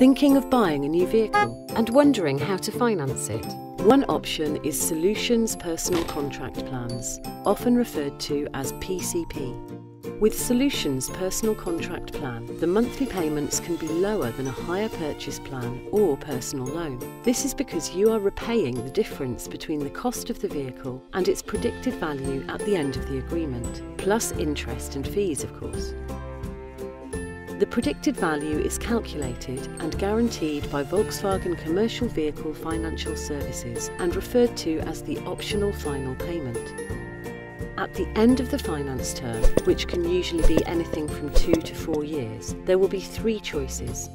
Thinking of buying a new vehicle and wondering how to finance it? One option is Solutions Personal Contract Plans, often referred to as PCP. With Solutions Personal Contract Plan, the monthly payments can be lower than a hire purchase plan or personal loan. This is because you are repaying the difference between the cost of the vehicle and its predicted value at the end of the agreement, plus interest and fees, of course. The predicted value is calculated and guaranteed by Volkswagen Commercial Vehicle Financial Services and referred to as the optional final payment. At the end of the finance term, which can usually be anything from two to four years, there will be three choices.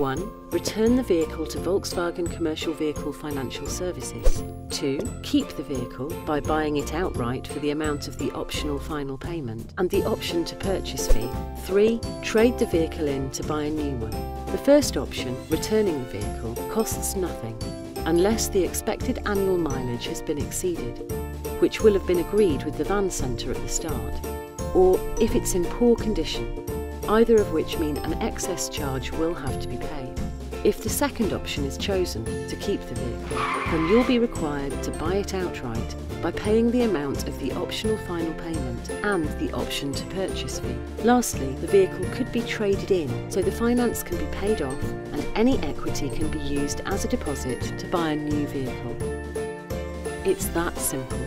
1. Return the vehicle to Volkswagen Commercial Vehicle Financial Services. 2. Keep the vehicle by buying it outright for the amount of the optional final payment and the option to purchase fee. 3. Trade the vehicle in to buy a new one. The first option, returning the vehicle, costs nothing unless the expected annual mileage has been exceeded, which will have been agreed with the van centre at the start, or if it's in poor condition either of which mean an excess charge will have to be paid. If the second option is chosen, to keep the vehicle, then you'll be required to buy it outright by paying the amount of the optional final payment and the option to purchase fee. Lastly, the vehicle could be traded in so the finance can be paid off and any equity can be used as a deposit to buy a new vehicle. It's that simple.